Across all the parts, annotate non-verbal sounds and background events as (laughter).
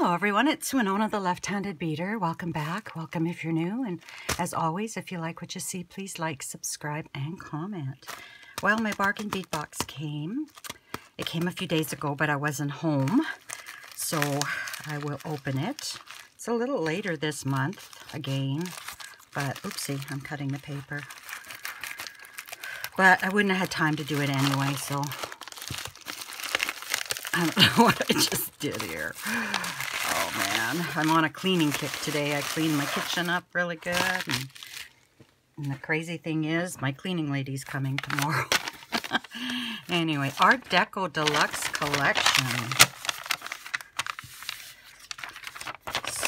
Hello everyone, it's Winona the Left-Handed Beader. Welcome back. Welcome if you're new. And as always, if you like what you see, please like, subscribe, and comment. Well, my bargain bead box came. It came a few days ago, but I wasn't home. So I will open it. It's a little later this month again. But oopsie, I'm cutting the paper. But I wouldn't have had time to do it anyway, so I don't (laughs) know what I just did here. Oh man, I'm on a cleaning kick today. I cleaned my kitchen up really good. And, and the crazy thing is, my cleaning lady's coming tomorrow. (laughs) anyway, Art Deco Deluxe Collection.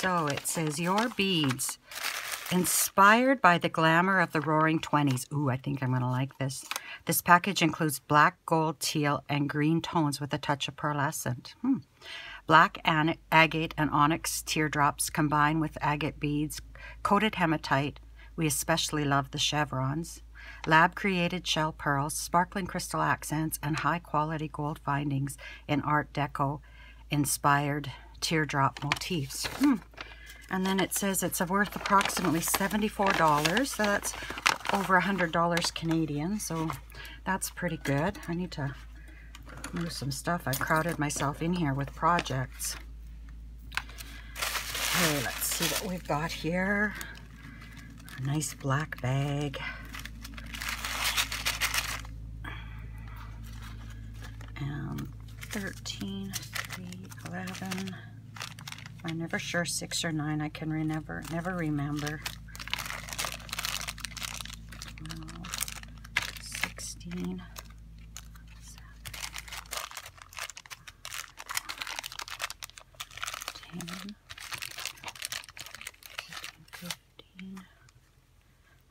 So it says, Your Beads. Inspired by the glamour of the roaring 20s. Ooh, I think I'm going to like this. This package includes black, gold, teal, and green tones with a touch of pearlescent. Hmm. Black agate and onyx teardrops combined with agate beads, coated hematite. We especially love the chevrons. Lab-created shell pearls, sparkling crystal accents, and high-quality gold findings in Art Deco inspired teardrop motifs. Hmm. And then it says it's worth approximately $74. So that's over $100 Canadian. So that's pretty good. I need to move some stuff. I crowded myself in here with projects. Okay, let's see what we've got here. A nice black bag. And 13, 3, 11, I'm never sure six or nine. I can never, never remember. 16.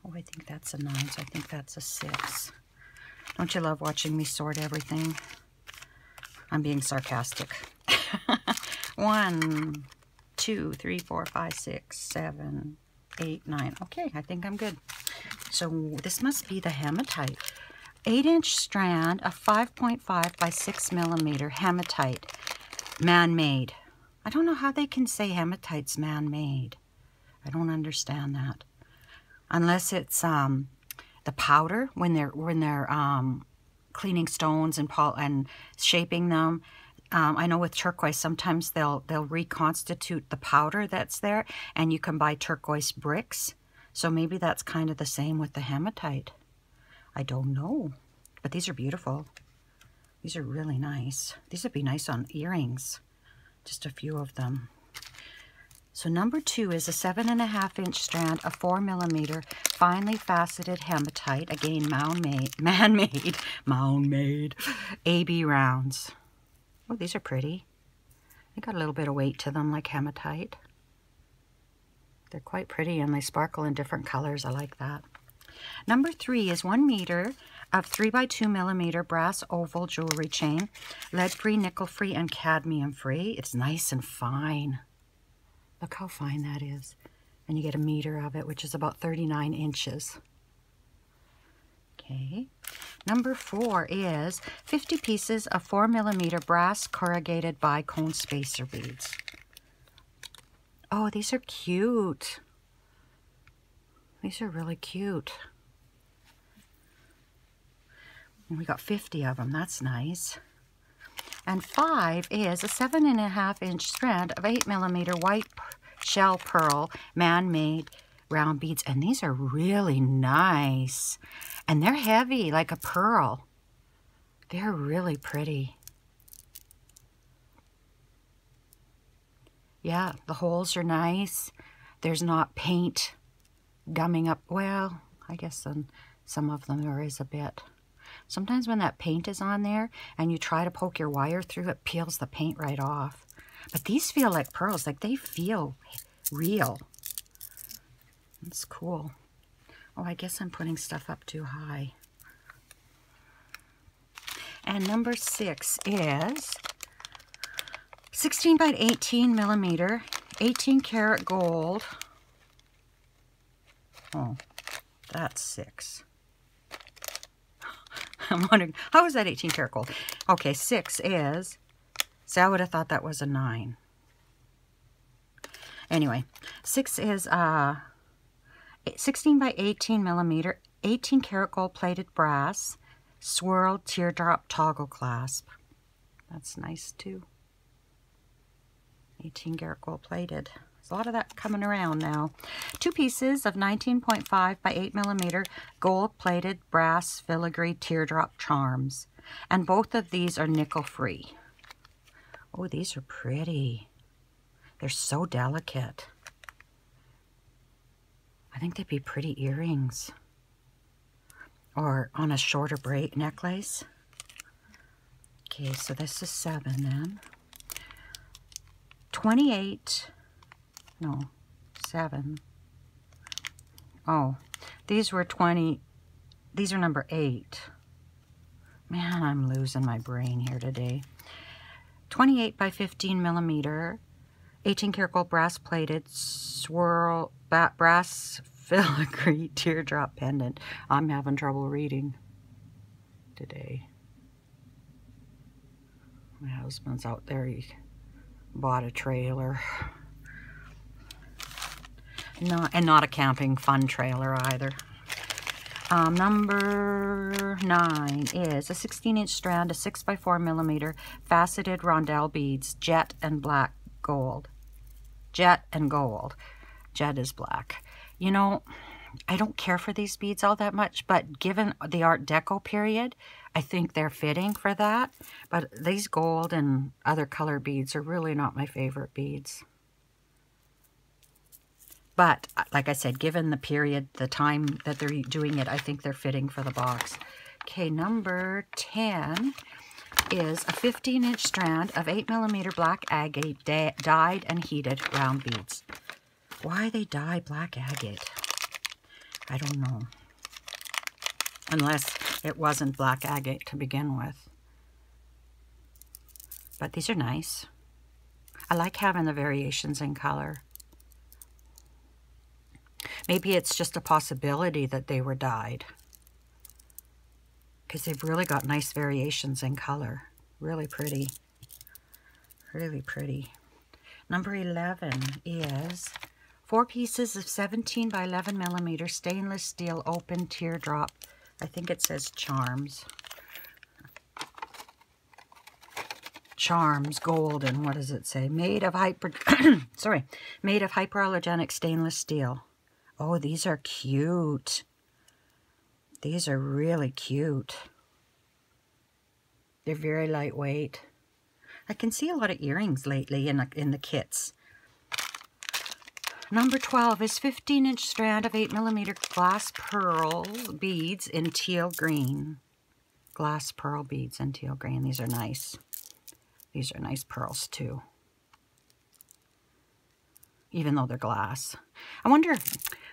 Oh, I think that's a 9, so I think that's a 6. Don't you love watching me sort everything? I'm being sarcastic. (laughs) One, two, three, four, five, six, seven, eight, nine. Okay, I think I'm good. So this must be the hematite. 8-inch strand of 5.5 by 6 millimeter hematite, man-made. I don't know how they can say hematite's man-made. I don't understand that. Unless it's um, the powder when they're when they're um, cleaning stones and and shaping them um, I know with turquoise, sometimes they'll they'll reconstitute the powder that's there, and you can buy turquoise bricks. So maybe that's kind of the same with the hematite. I don't know, but these are beautiful. These are really nice. These would be nice on earrings, just a few of them. So number two is a seven and a half inch strand of four millimeter finely faceted hematite, again (laughs) man-made, man-made, mound-made, AB rounds. Oh, these are pretty. They got a little bit of weight to them like hematite. They're quite pretty and they sparkle in different colors. I like that. Number three is one meter of 3 by 2 millimeter brass oval jewelry chain, lead-free, nickel-free, and cadmium-free. It's nice and fine. Look how fine that is. And you get a meter of it, which is about 39 inches. Okay. Number four is 50 pieces of 4 millimeter brass corrugated bicone spacer beads. Oh, these are cute. These are really cute. We got 50 of them. That's nice. And five is a seven and a half inch strand of 8 millimeter white shell pearl man-made round beads. And these are really nice. And they're heavy, like a pearl. They're really pretty. Yeah, the holes are nice. There's not paint gumming up. Well, I guess on some of them there is a bit. Sometimes when that paint is on there and you try to poke your wire through, it peels the paint right off. But these feel like pearls, like they feel real. It's cool. Oh, I guess I'm putting stuff up too high. And number six is 16 by 18 millimeter, 18 karat gold. Oh, that's six. (laughs) I'm wondering, how is that 18 karat gold? Okay, six is, see, I would have thought that was a nine. Anyway, six is uh, 16 by 18 millimeter, 18 karat gold plated brass, swirled teardrop toggle clasp. That's nice too. 18 karat gold plated. A lot of that coming around now. Two pieces of 19.5 by 8 millimeter gold plated brass filigree teardrop charms. And both of these are nickel free. Oh, these are pretty. They're so delicate. I think they'd be pretty earrings. Or on a shorter braid necklace. Okay, so this is seven then. 28, no, seven. Oh, these were 20, these are number eight. Man, I'm losing my brain here today. 28 by 15 millimeter, 18 karat gold brass plated swirl brass filigree (laughs) teardrop pendant. I'm having trouble reading today. My husband's out there. He bought a trailer. Not, and not a camping fun trailer either. Um, number nine is a 16 inch strand of 6 by 4 millimeter faceted rondelle beads, jet and black gold. Jet and gold. Jet is black. You know, I don't care for these beads all that much, but given the Art Deco period, I think they're fitting for that. But these gold and other color beads are really not my favorite beads. But, uh, like I said, given the period, the time that they're doing it, I think they're fitting for the box. Okay, number 10 is a 15-inch strand of 8mm black agate dyed and heated round beads. Why they dye black agate? I don't know. Unless it wasn't black agate to begin with. But these are nice. I like having the variations in color. Maybe it's just a possibility that they were dyed. Because they've really got nice variations in color. Really pretty. Really pretty. Number 11 is four pieces of 17 by 11 millimeter stainless steel open teardrop. I think it says charms. Charms Golden, what does it say? Made of hyper, (coughs) sorry, made of hyperallergenic stainless steel. Oh, these are cute. These are really cute. They're very lightweight. I can see a lot of earrings lately in the, in the kits. Number 12 is 15-inch strand of 8mm glass pearl beads in teal green. Glass pearl beads in teal green. These are nice. These are nice pearls, too. Even though they're glass. I wonder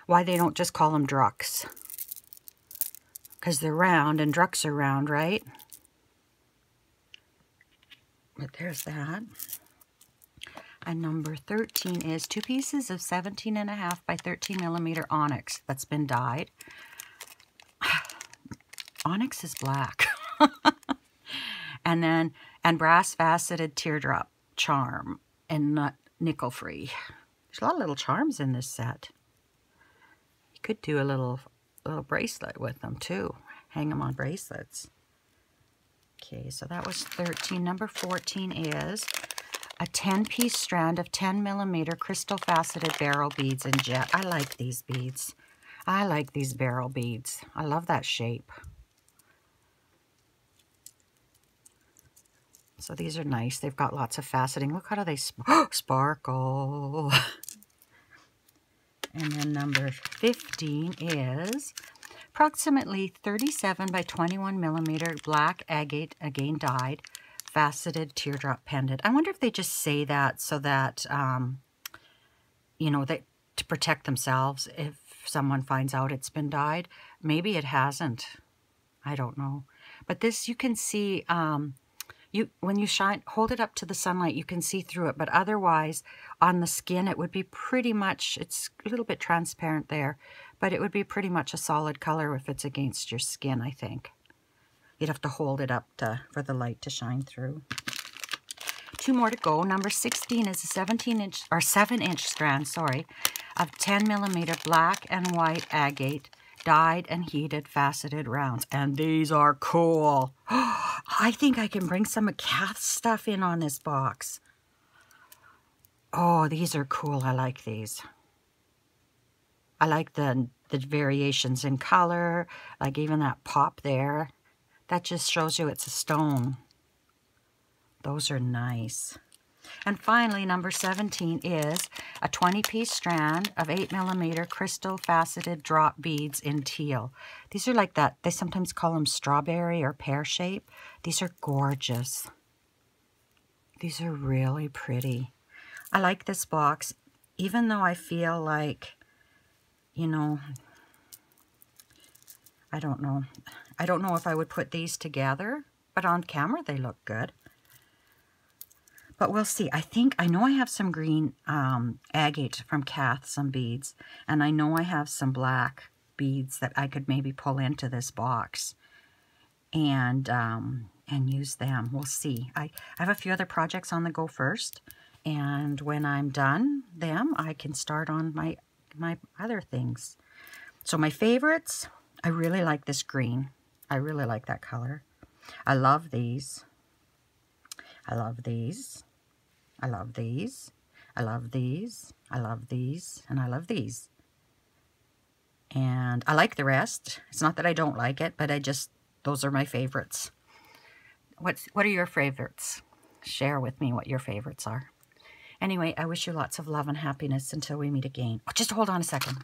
why they don't just call them druks. Because they're round and druks are round, right? But there's that. And number 13 is two pieces of 17 and a half by 13 millimeter onyx that's been dyed. (sighs) onyx is black. (laughs) and then, and brass faceted teardrop charm and not nickel free. There's a lot of little charms in this set could do a little, little bracelet with them too. Hang them on bracelets. Okay, so that was 13. Number 14 is a 10-piece strand of 10 millimeter crystal faceted barrel beads in jet. I like these beads. I like these barrel beads. I love that shape. So these are nice. They've got lots of faceting. Look how they sp (gasps) sparkle. (laughs) And then number 15 is approximately 37 by 21 millimeter black agate, again dyed, faceted teardrop pendant. I wonder if they just say that so that, um, you know, that to protect themselves if someone finds out it's been dyed. Maybe it hasn't. I don't know. But this, you can see, um, you when you shine hold it up to the sunlight you can see through it but otherwise on the skin it would be pretty much it's a little bit transparent there but it would be pretty much a solid color if it's against your skin I think. You'd have to hold it up to, for the light to shine through. Two more to go. Number 16 is a 17 inch, or 7 inch strand, sorry, of 10 millimeter black and white agate dyed and heated faceted rounds. And these are cool. (gasps) I think I can bring some of Kath's stuff in on this box. Oh, these are cool. I like these. I like the, the variations in color, like even that pop there. That just shows you it's a stone. Those are nice. And finally, number 17 is a 20-piece strand of 8 millimeter crystal faceted drop beads in teal. These are like that, they sometimes call them strawberry or pear shape. These are gorgeous. These are really pretty. I like this box, even though I feel like, you know, I don't know. I don't know if I would put these together, but on camera they look good. But we'll see. I think, I know I have some green um, agate from Kath, some beads. And I know I have some black beads that I could maybe pull into this box. And um, and use them. We'll see. I, I have a few other projects on the go first. And when I'm done them, I can start on my, my other things. So my favorites, I really like this green. I really like that color. I love these. I love these. I love these. I love these. I love these. And I love these. And I like the rest. It's not that I don't like it, but I just, those are my favorites. What's, what are your favorites? Share with me what your favorites are. Anyway, I wish you lots of love and happiness until we meet again. Oh, just hold on a second.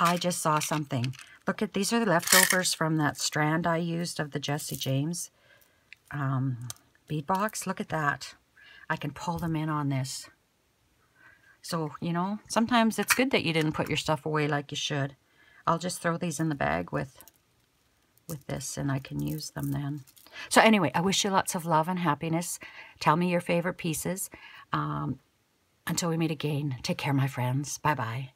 I just saw something. Look at, these are the leftovers from that strand I used of the Jesse James um, bead box. Look at that. I can pull them in on this. So, you know, sometimes it's good that you didn't put your stuff away like you should. I'll just throw these in the bag with, with this and I can use them then. So anyway, I wish you lots of love and happiness. Tell me your favorite pieces. Um, until we meet again, take care, my friends. Bye-bye.